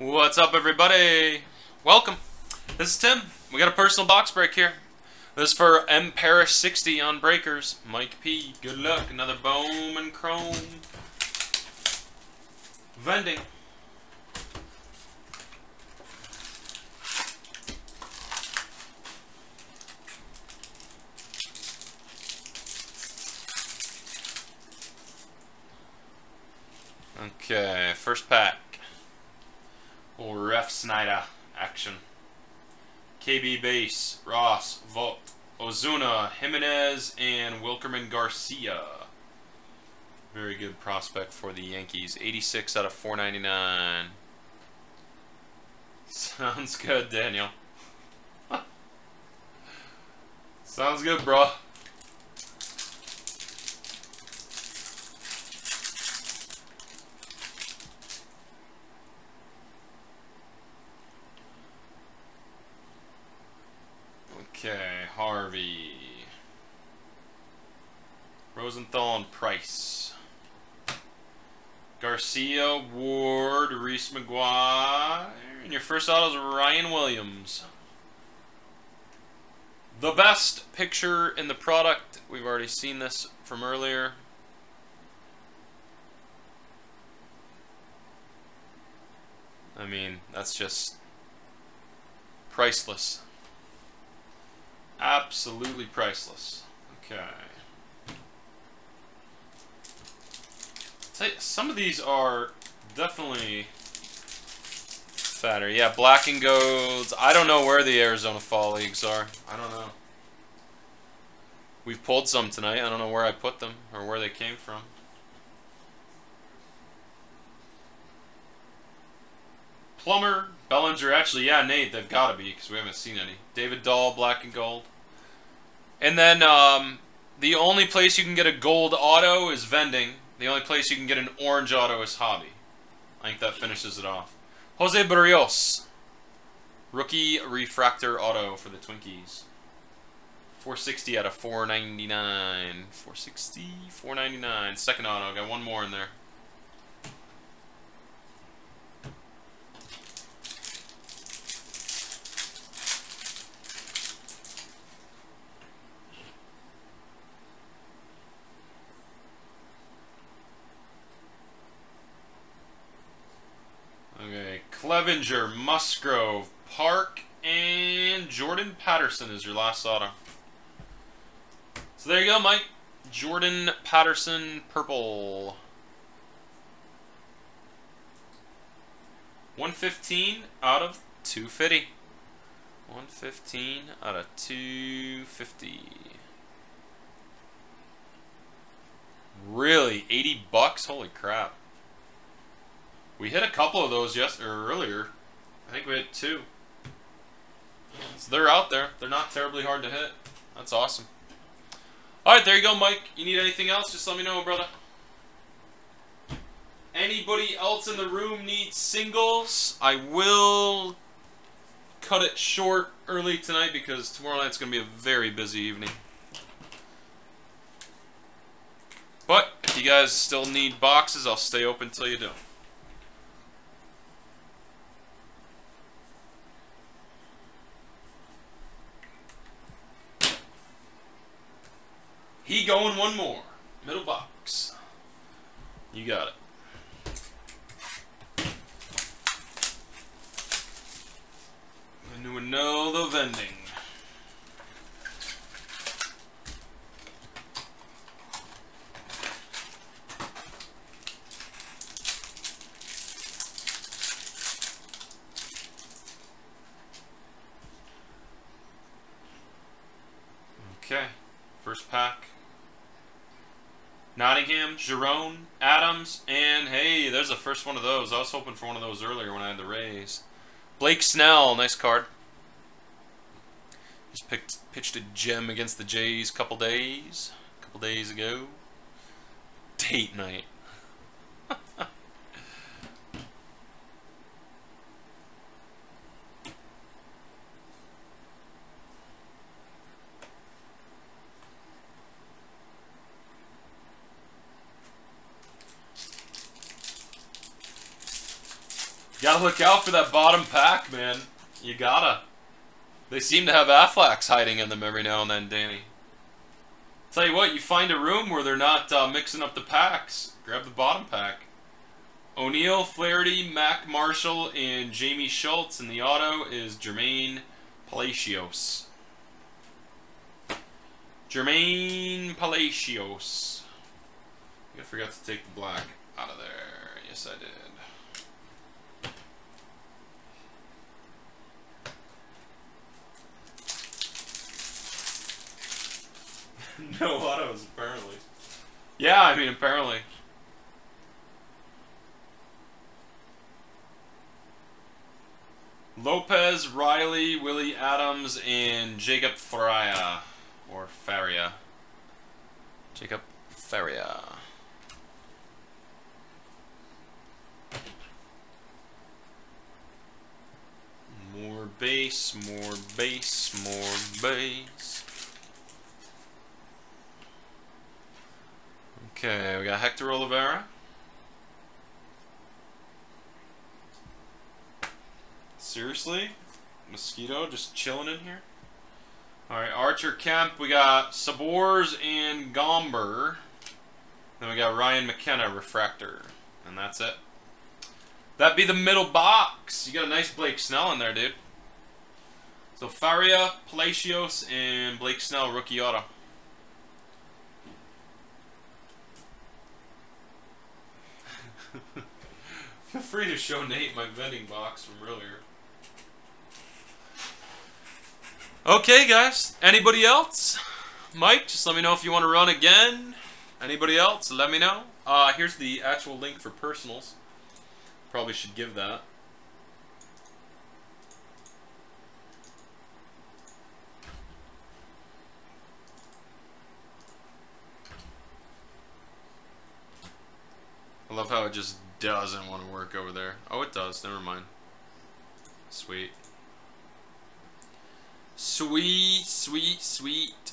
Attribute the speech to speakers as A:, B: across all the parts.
A: What's up, everybody? Welcome. This is Tim. We got a personal box break here. This is for M Parish 60 on breakers. Mike P. Good luck. Another Bowman Chrome. Vending. Okay, first pack. Refsnyder action. KB Base, Ross, Vogt, Ozuna, Jimenez, and Wilkerman Garcia. Very good prospect for the Yankees. 86 out of 499. Sounds good, Daniel. Sounds good, bro. Okay, Harvey. Rosenthal and Price. Garcia, Ward, Reese McGuire. And your first auto is Ryan Williams. The best picture in the product. We've already seen this from earlier. I mean, that's just priceless. Absolutely priceless. Okay. Some of these are definitely fatter. Yeah, black and golds. I don't know where the Arizona Fall Leagues are. I don't know. We've pulled some tonight. I don't know where I put them or where they came from. Plummer, Bellinger, actually, yeah, Nate, they've got to be because we haven't seen any. David Dahl, black and gold. And then um, the only place you can get a gold auto is vending. The only place you can get an orange auto is hobby. I think that finishes it off. Jose Berrios. Rookie refractor auto for the Twinkies. 460 out of 499. 460, 499. Second auto. Got one more in there. Clevinger, Musgrove, Park, and Jordan Patterson is your last auto. So there you go, Mike. Jordan Patterson, purple. 115 out of 250. 115 out of 250. Really? 80 bucks? Holy crap. We hit a couple of those yes or earlier. I think we hit two. So they're out there. They're not terribly hard to hit. That's awesome. Alright, there you go, Mike. You need anything else, just let me know, brother. Anybody else in the room needs singles? I will cut it short early tonight because tomorrow night's going to be a very busy evening. But if you guys still need boxes, I'll stay open till you do. He going one more. Middle box. You got it. Know the vending. Okay, first pack. Nottingham, Jerome, Adams, and hey, there's the first one of those. I was hoping for one of those earlier when I had the Rays. Blake Snell, nice card. Just picked, pitched a gem against the Jays a couple days, a couple days ago. Date night. Gotta look out for that bottom pack, man. You gotta. They seem to have Afflex hiding in them every now and then, Danny. Tell you what, you find a room where they're not uh, mixing up the packs. Grab the bottom pack. O'Neill, Flaherty, Mac Marshall, and Jamie Schultz. And the auto is Jermaine Palacios. Jermaine Palacios. I forgot to take the black out of there. Yes, I did. no autos, apparently. Yeah, I mean, apparently. Lopez, Riley, Willie Adams, and Jacob Faria. Or Faria. Jacob Faria. More base, more base, more base. Okay, we got Hector Olivera. Seriously? Mosquito just chilling in here? Alright, Archer Kemp. We got Sborz and Gomber. Then we got Ryan McKenna, Refractor. And that's it. That'd be the middle box. You got a nice Blake Snell in there, dude. So Faria, Palacios, and Blake Snell, rookie auto. Feel free to show Nate my vending box from earlier. Okay, guys. Anybody else? Mike, just let me know if you want to run again. Anybody else? Let me know. Uh, here's the actual link for personals. Probably should give that. Love how it just doesn't want to work over there. Oh, it does. Never mind. Sweet. Sweet, sweet, sweet.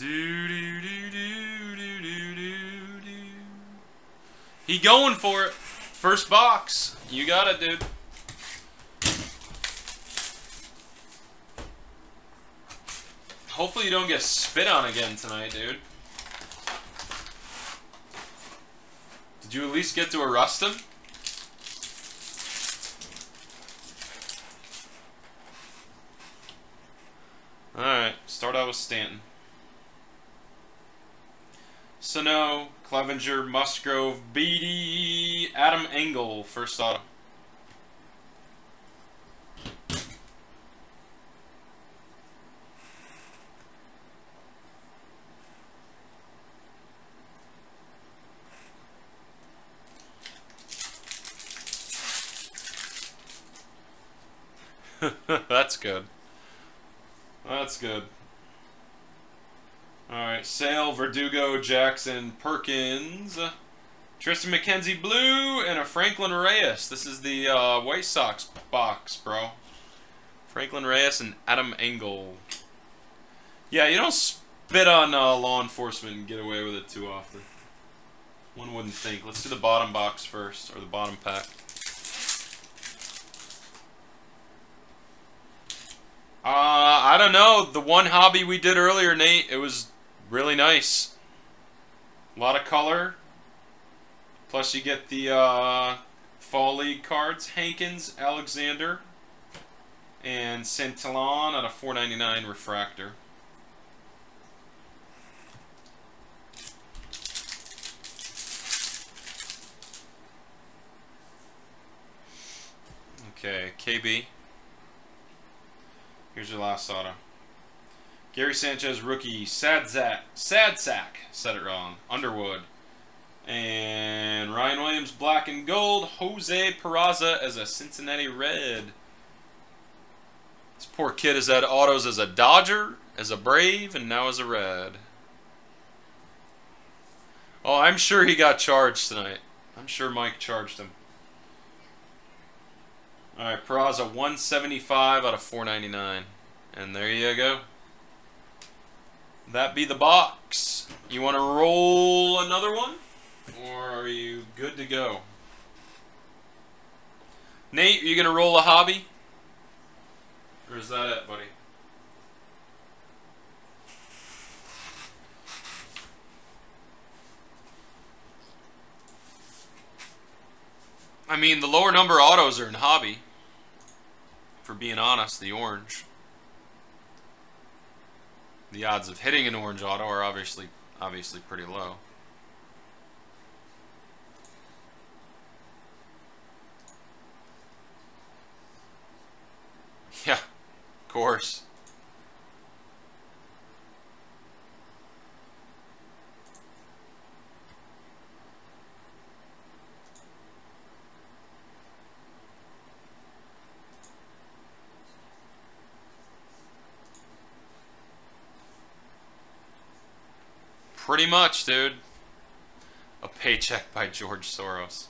A: He going for it. First box. You got it, dude. Hopefully you don't get spit on again tonight, dude. Did you at least get to arrest him? Alright, start out with Stanton. Sano, Clevinger, Musgrove, Beatty, Adam Engel, first auto. That's good. That's good. Alright, Sale, Verdugo, Jackson, Perkins, Triston McKenzie Blue, and a Franklin Reyes. This is the uh, White Sox box, bro. Franklin Reyes and Adam Engel. Yeah, you don't spit on uh, law enforcement and get away with it too often. One wouldn't think. Let's do the bottom box first, or the bottom pack. Uh, I don't know. The one hobby we did earlier, Nate, it was Really nice. A lot of color. Plus you get the uh, Fall League cards. Hankins, Alexander, and Centillon at a 499 refractor. Okay, KB. Here's your last auto. Gary Sanchez, rookie. Sad Zach. Sad Sack. Said it wrong. Underwood. And Ryan Williams, black and gold. Jose Peraza as a Cincinnati Red. This poor kid has had autos as a Dodger, as a Brave, and now as a Red. Oh, I'm sure he got charged tonight. I'm sure Mike charged him. All right, Peraza 175 out of 499. And there you go. That be the box. You want to roll another one? Or are you good to go? Nate, are you going to roll a hobby? Or is that it, buddy? I mean, the lower number autos are in hobby. For being honest, the orange. The odds of hitting an orange auto are obviously obviously pretty low. Yeah, of course. Pretty much, dude. A paycheck by George Soros.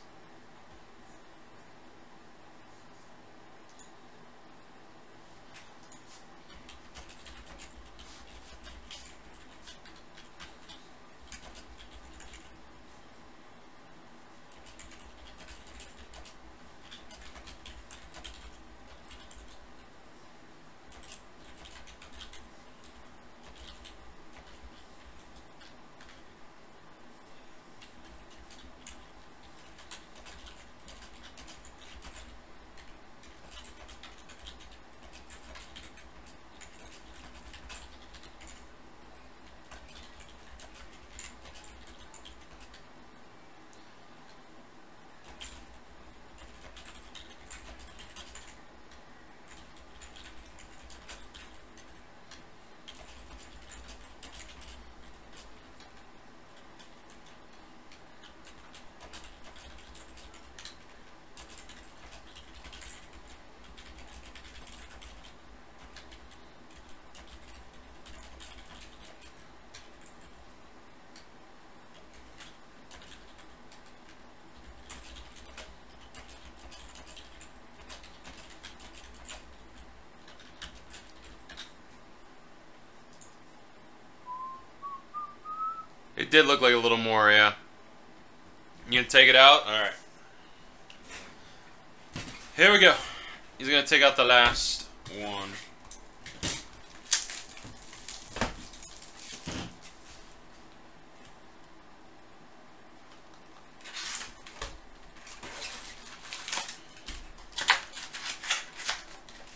A: It did look like a little more, yeah. You gonna take it out? Alright. Here we go. He's gonna take out the last one.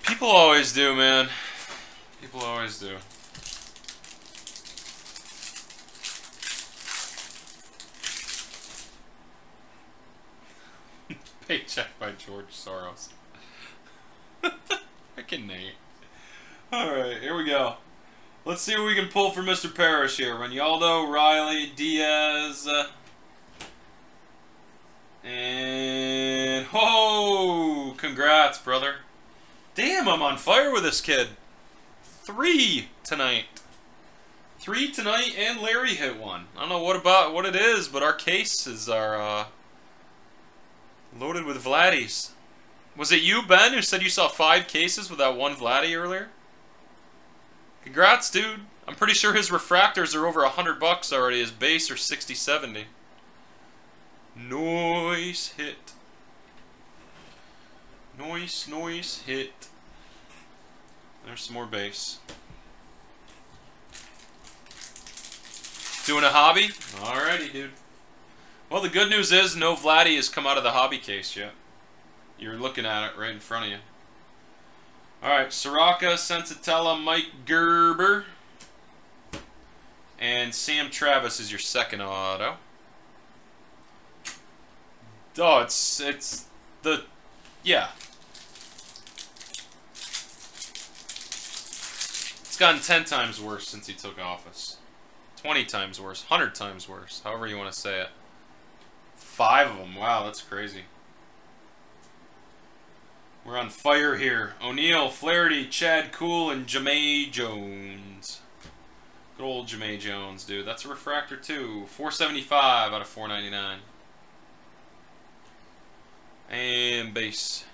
A: People always do, man. People always do. Paycheck by George Soros. Freaking Nate. Alright, here we go. Let's see what we can pull for Mr. Parrish here. Ronaldo, Riley, Diaz. Uh, and. Oh! Congrats, brother. Damn, I'm on fire with this kid. Three tonight. Three tonight, and Larry hit one. I don't know what about what it is, but our cases are. Uh, Loaded with Vladdies. Was it you, Ben, who said you saw five cases with that one Vladdy earlier? Congrats, dude. I'm pretty sure his refractors are over a hundred bucks already. His base are 60, 70. Noise hit. Noise, noise hit. There's some more base. Doing a hobby? Alrighty, dude. Well, the good news is no Vladdy has come out of the hobby case yet. You're looking at it right in front of you. All right, Soroka, Senzatela, Mike Gerber, and Sam Travis is your second auto. Oh, it's it's the yeah. It's gotten ten times worse since he took office. Twenty times worse, hundred times worse, however you want to say it. Five of them. Wow, that's crazy. We're on fire here. O'Neill, Flaherty, Chad Kuhl, and Jahmai Jones. Good old Jahmai Jones, dude. That's a refractor, too. 475 out of 499. And base.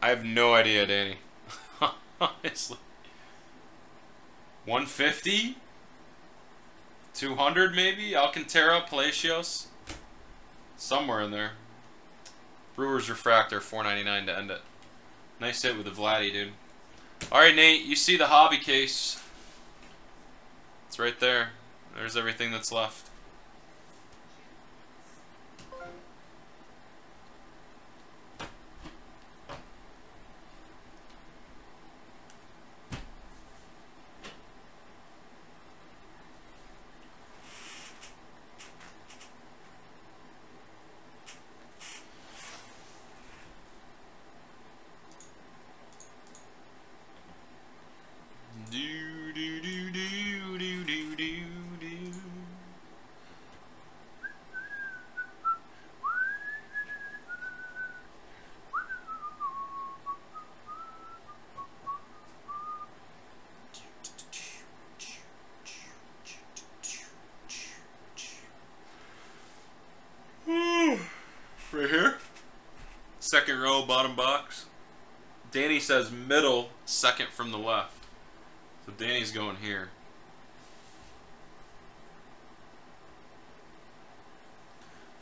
A: I have no idea, Danny. Honestly. 150? 200 maybe? Alcantara, Palacios? Somewhere in there. Brewers Refractor, 499 to end it. Nice hit with the Vladdy, dude. Alright, Nate, you see the hobby case. It's right there. There's everything that's left. Second row, bottom box. Danny says middle, second from the left. So Danny's going here.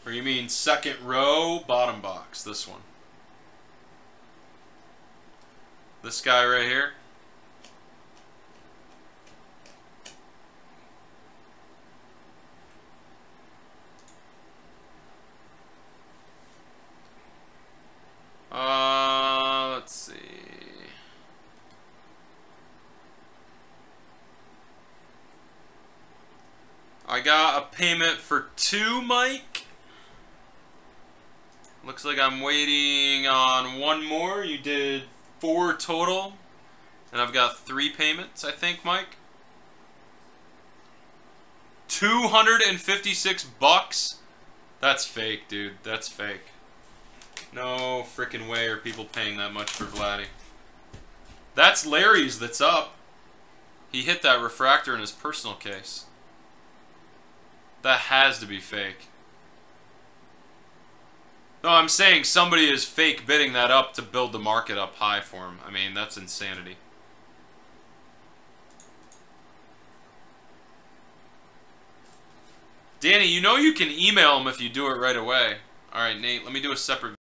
A: Or you mean second row, bottom box, this one. This guy right here. Uh, let's see. I got a payment for two, Mike. Looks like I'm waiting on one more. You did four total. And I've got three payments, I think, Mike. 256 bucks? That's fake, dude. That's fake. No freaking way are people paying that much for Vladdy. That's Larry's that's up. He hit that refractor in his personal case. That has to be fake. No, I'm saying somebody is fake bidding that up to build the market up high for him. I mean, that's insanity. Danny, you know you can email him if you do it right away. Alright, Nate, let me do a separate